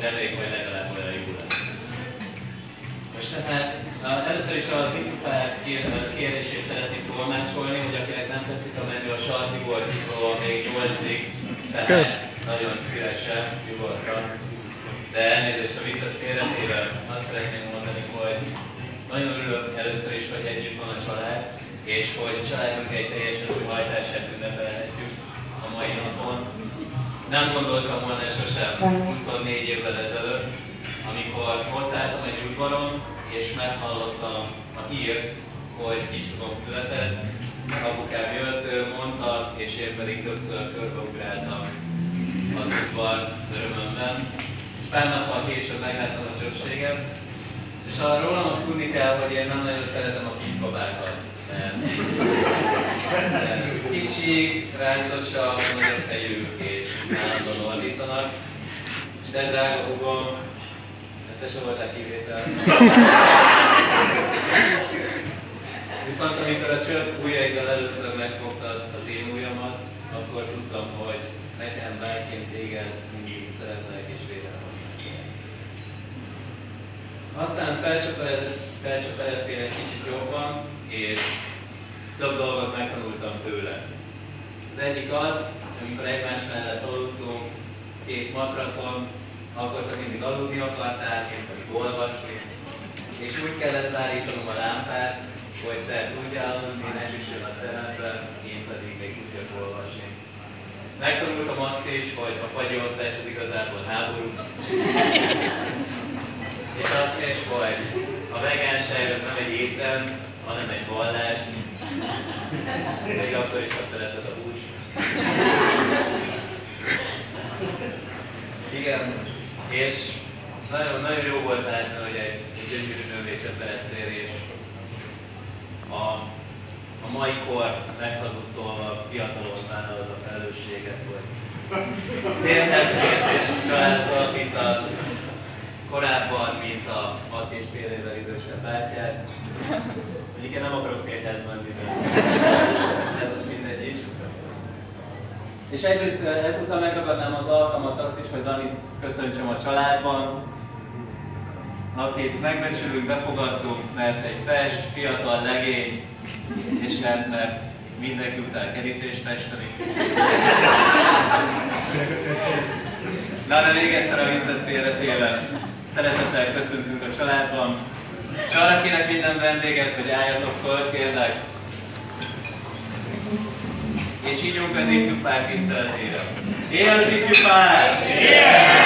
reméljük, hogy legalább olyan jó lesz. Most tehát először is az infopár kérdését szeretnék tolmácsolni, hogy akinek nem tetszik a menü a sarti volt még 8-ig, tehát nagyon szívesen, nyugodtan. De elnézést a viccet félretéve, azt szeretném mondani, hogy nagyon örülök először is, hogy együtt van a család, és hogy családunk egy teljesen új hajtását ünnepelhetjük a mai napon. Nem gondoltam volna sosem 24 évvel ezelőtt, amikor ott álltam egy udvaron, és meghallottam a hírt, hogy kisfiam született, apukám jött, mondta, és én pedig többször körbeugráltam az udvart örömömben. Pár nappal később megláttam a csöpséget, és arról azt tudni kell, hogy én nem nagyon szeretem a kisbabákat. Kicsi, ráncosok, nagyobb fejűk és állandóan ordítanak. És te drága húgom, te sem voltál kivétel. Viszont amikor a csöpp ujjaiddal először megfogtad az én ujjamat, akkor tudtam, hogy nekem bárként téged mindig szeretnek és védelem Aztán felcsöperedtél egy kicsit jobban, és több dolgot megtanultam tőle. Az egyik az, amikor egymás mellett aludtunk, két matracon, akkor te mindig aludni akartál, én pedig olvasni, és úgy kellett állítanom a lámpát, hogy te tudjál aludni, ne süssön a szemedbe, én pedig még tudjak olvasni. Megtanultam azt is, hogy a fagyiosztás az igazából háború. és azt is, hogy a vegánság az nem egy étel, hanem egy vallás. Még akkor is, ha szereted a Igen, és nagyon, nagyon jó volt látni, hogy egy, egy gyönyörű növésre lettél, és a, a mai kort meghazudtolva fiatalon vállalod a felelősséget, hogy térhez mész és családot alapítasz, korábban, mint a 6 és fél évvel idősebb. Mondjuk én nem akarok férhez menni, de ez most mindegy is. És együtt ezután megragadnám az alkalmat azt is, hogy Danit köszöntsem a családban, akit megbecsülünk, befogadtunk, mert egy fes, fiatal legény, és hát mert mindenki után kerítést festeni. Na, de még egyszer a viccet félretéve. Szeretettel köszöntünk a családban. És arra kérek minden vendéget, hogy álljatok föl, kérlek. És ígyunk az ifjú pár tiszteletére. Él az pár! Él!